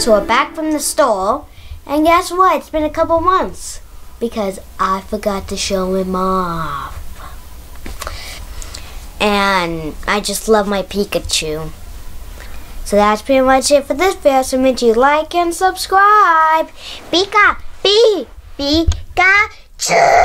So we're back from the store, and guess what? It's been a couple months because I forgot to show him off. And I just love my Pikachu. So that's pretty much it for this video. So make sure you like and subscribe. Pika, P, Pikachu.